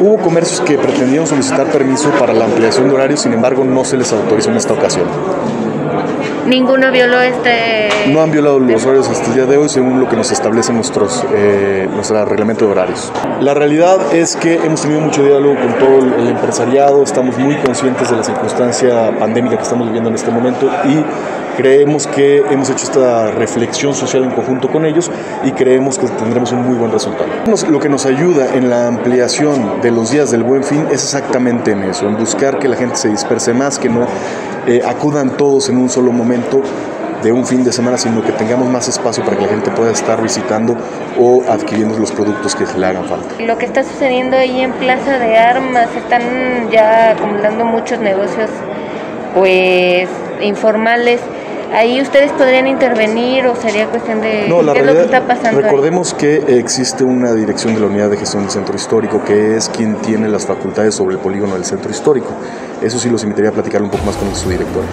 Hubo comercios que pretendían solicitar permiso para la ampliación de horarios, sin embargo no se les autorizó en esta ocasión. Ninguno violó este... No han violado los horarios hasta el día de hoy según lo que nos establece nuestros, eh, nuestro reglamento de horarios. La realidad es que hemos tenido mucho diálogo con todo el empresariado, estamos muy conscientes de la circunstancia pandémica que estamos viviendo en este momento y creemos que hemos hecho esta reflexión social en conjunto con ellos y creemos que tendremos un muy buen resultado. Lo que nos ayuda en la ampliación de los días del buen fin es exactamente en eso, en buscar que la gente se disperse más, que no eh, acudan todos en un solo momento de un fin de semana, sino que tengamos más espacio para que la gente pueda estar visitando o adquiriendo los productos que le hagan falta. Lo que está sucediendo ahí en Plaza de Armas, están ya acumulando muchos negocios pues informales. Ahí ustedes podrían intervenir o sería cuestión de no, qué es lo que está pasando. Recordemos que existe una dirección de la unidad de gestión del centro histórico que es quien tiene las facultades sobre el polígono del centro histórico. Eso sí los invitaría a platicar un poco más con su director.